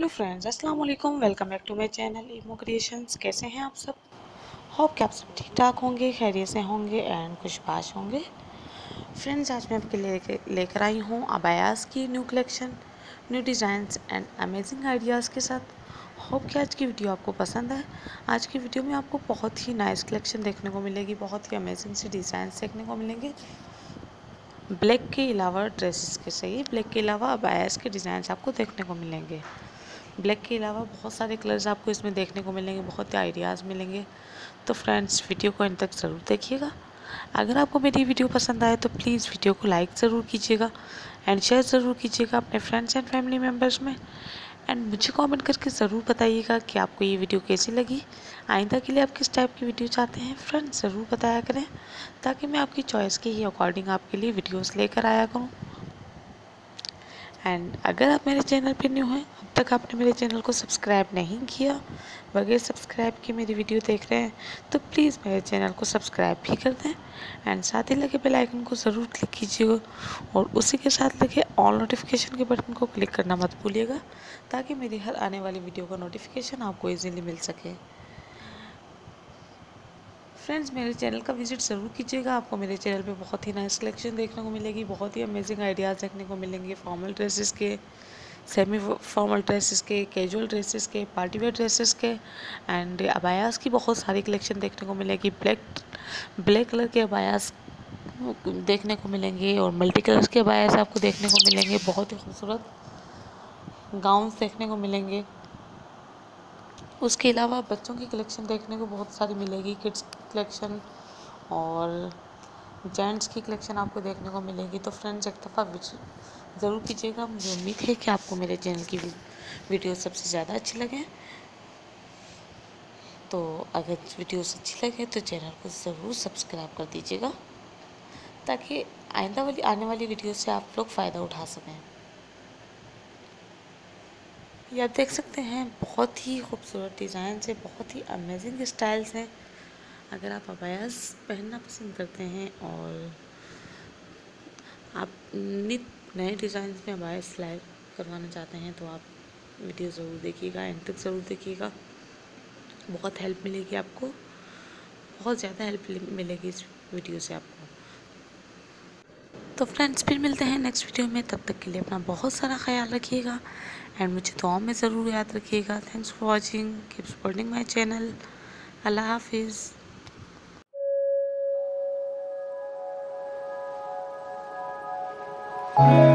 Hello friends अस्सलाम वालेकुम welcome back to my channel Emo Creations. कैसे हैं आप सब? होप कि आप सब ठीक ठाक होंगे, खैरियत से होंगे एंड खुशबाश होंगे। फ्रेंड्स, आज मैं आपके लेकर लेकर आई हूँ अबायास की new collection, new designs and amazing ideas के साथ। होप कि आज की वीडियो आपको पसंद है आज की वीडियो में आपको बहुत ही नाइस कलेक्शन देखने को मिलेगी, बहुत ही अमेजिंग से डिज़ाइन देखने को मिलेंगे। ब्लैक के अलावा ड्रेसेस के सही, ब्लैक के अलावा अबायास के डिज़ाइन आपको देखने को मिलेंगे। ब्लैक के अलावा बहुत सारे कलर्स आपको इसमें देखने को मिलेंगे, बहुत ही आइडियाज़ मिलेंगे। तो फ्रेंड्स वीडियो को इन तक ज़रूर देखिएगा। अगर आपको मेरी वीडियो पसंद आए तो प्लीज़ वीडियो को लाइक ज़रूर कीजिएगा एंड शेयर ज़रूर कीजिएगा अपने फ्रेंड्स एंड फैमिली मेंबर्स में। एंड मुझे कमेंट करके ज़रूर बताइएगा कि आपको ये वीडियो कैसी लगी। आइंदा के लिए आप किस टाइप की वीडियो चाहते हैं? फ्रेंड्स ज़रूर बताया करें ताकि मैं आपकी चॉइस के ही अकॉर्डिंग आपके लिए वीडियोस लेकर आया करूँ। एंड अगर आप मेरे चैनल पर न्यू हैं, अब तक आपने मेरे चैनल को सब्सक्राइब नहीं किया, बगैर सब्सक्राइब के मेरी वीडियो देख रहे हैं तो प्लीज़ मेरे चैनल को सब्सक्राइब भी कर दें एंड साथ ही लगे बेल आइकन को ज़रूर क्लिक कीजिएगा और उसी के साथ लगे ऑल नोटिफिकेशन के बटन को क्लिक करना मत भूलिएगा, ताकि मेरी हर आने वाली वीडियो का नोटिफिकेशन आपको ईजीली मिल सके। फ्रेंड्स मेरे चैनल का विज़िट ज़रूर कीजिएगा। आपको मेरे चैनल पे बहुत ही नाइस कलेक्शन देखने को मिलेगी, बहुत ही अमेजिंग आइडियाज़ देखने को मिलेंगे। फॉर्मल ड्रेसेस के सेमी फॉर्मल ड्रेसेस के कैजुअल ड्रेसेस के पार्टी वेयर ड्रेसेस के एंड अबायास की बहुत सारी कलेक्शन देखने को मिलेगी। ब्लैक ब्लैक कलर के अबायास देखने को मिलेंगे और मल्टी कलर्स के अबायास आपको देखने को मिलेंगे। बहुत ही खूबसूरत गाउन्स देखने को मिलेंगे। उसके अलावा बच्चों की कलेक्शन देखने को बहुत सारी मिलेगी। किड्स कलेक्शन और जेंट्स की कलेक्शन आपको देखने को मिलेगी। तो फ्रेंड्स एक दफ़ा ज़रूर कीजिएगा। मुझे उम्मीद है कि आपको मेरे चैनल की वीडियो सबसे ज़्यादा अच्छी लगे। तो अगर वीडियोस अच्छी लगे तो चैनल को ज़रूर सब्सक्राइब कर दीजिएगा, ताकि आइंदा वाली, आने वाली वीडियो से आप लोग फ़ायदा उठा सकें। ये आप देख सकते हैं, बहुत ही खूबसूरत डिज़ाइन से बहुत ही अमेजिंग स्टाइल्स हैं। अगर आप अबायास पहनना पसंद करते हैं और आप नित, नए डिज़ाइन में अबाया सिलाई करवाना चाहते हैं तो आप वीडियो ज़रूर देखिएगा एंड तक ज़रूर देखिएगा। बहुत हेल्प मिलेगी आपको। बहुत ज़्यादा हेल्प मिलेगी इस वीडियो से आपको। तो फ्रेंड्स फिर मिलते हैं नेक्स्ट वीडियो में। तब तक के लिए अपना बहुत सारा ख्याल रखिएगा। एंड मुझे दुआओं में ज़रूर याद रखिएगा। Thanks for watching keep supporting my channel अल्लाह हाफिज़। You.